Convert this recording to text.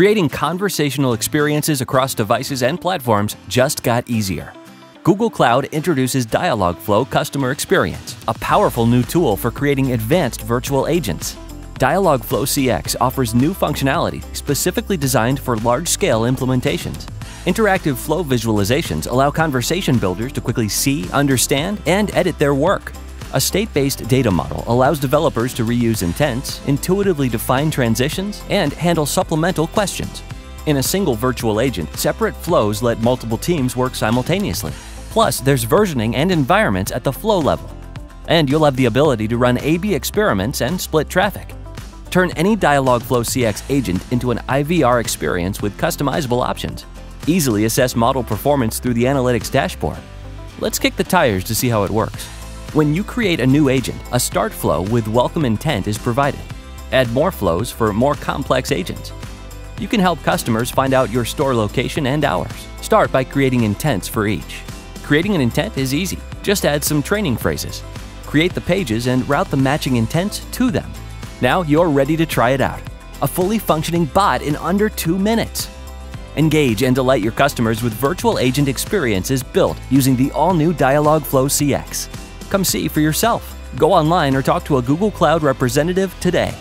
Creating conversational experiences across devices and platforms just got easier. Google Cloud introduces Dialogflow Customer Experience, a powerful new tool for creating advanced virtual agents. Dialogflow CX offers new functionality specifically designed for large-scale implementations. Interactive flow visualizations allow conversation builders to quickly see, understand, and edit their work. A state-based data model allows developers to reuse intents, intuitively define transitions, and handle supplemental questions. In a single virtual agent, separate flows let multiple teams work simultaneously. Plus, there's versioning and environments at the flow level. And you'll have the ability to run A-B experiments and split traffic. Turn any Dialogflow CX agent into an IVR experience with customizable options. Easily assess model performance through the analytics dashboard. Let's kick the tires to see how it works. When you create a new agent, a start flow with welcome intent is provided. Add more flows for more complex agents. You can help customers find out your store location and hours. Start by creating intents for each. Creating an intent is easy. Just add some training phrases. Create the pages and route the matching intents to them. Now you're ready to try it out. A fully functioning bot in under two minutes. Engage and delight your customers with virtual agent experiences built using the all-new Dialogflow CX. Come see for yourself. Go online or talk to a Google Cloud representative today.